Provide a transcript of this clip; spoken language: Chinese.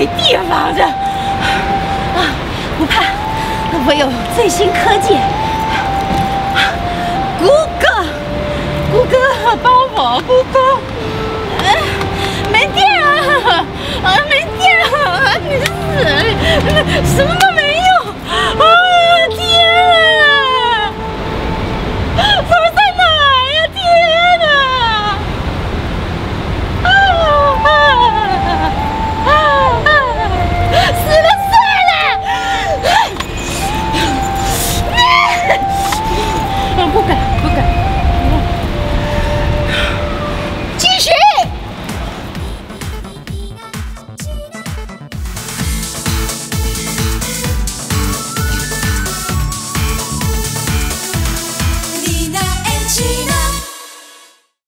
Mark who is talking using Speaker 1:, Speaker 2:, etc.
Speaker 1: 没地方去！啊，不怕，我有最新科技。谷歌，谷歌，帮我，谷歌。没电啊！啊，没电啊！你死！什么？